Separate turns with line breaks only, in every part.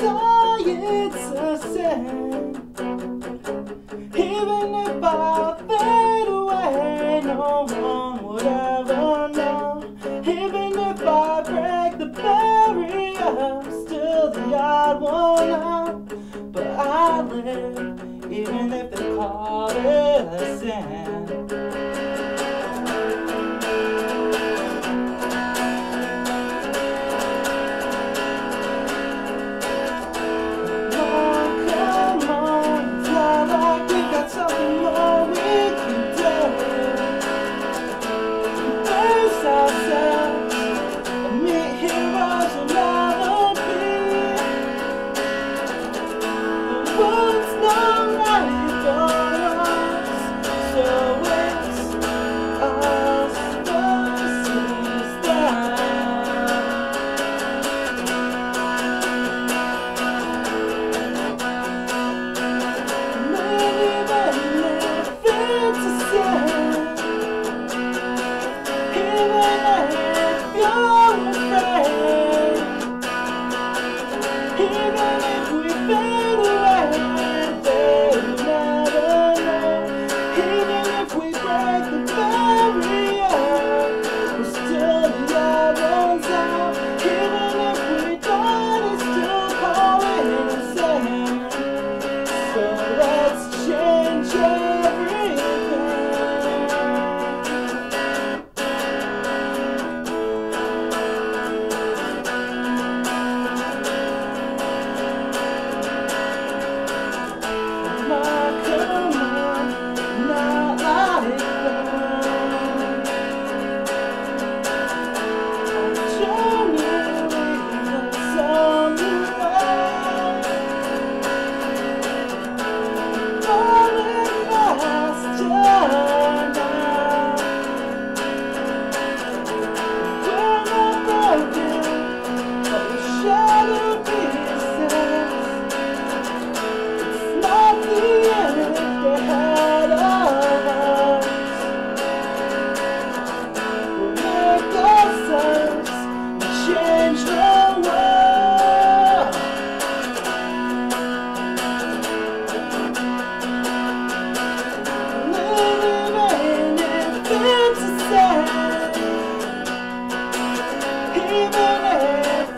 die, it's a sin. Even if I fade away, no one would ever know. Even if I break the barrier, still the odd one out. But I live, even if they call it a sin. Even if we away.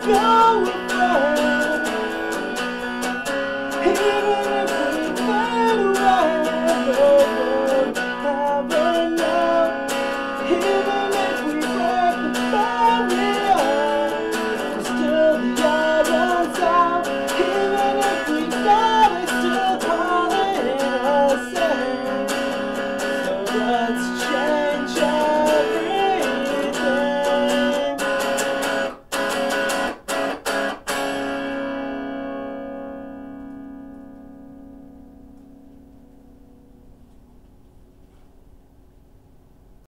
go